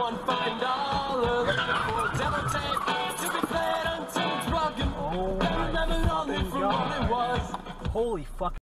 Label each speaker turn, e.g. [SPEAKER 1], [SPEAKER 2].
[SPEAKER 1] One fine dollar for devil tape to be played until it's broken.
[SPEAKER 2] Oh
[SPEAKER 1] Never,
[SPEAKER 2] remember
[SPEAKER 1] never known it
[SPEAKER 2] fucking
[SPEAKER 1] what it was.
[SPEAKER 2] Holy fuck.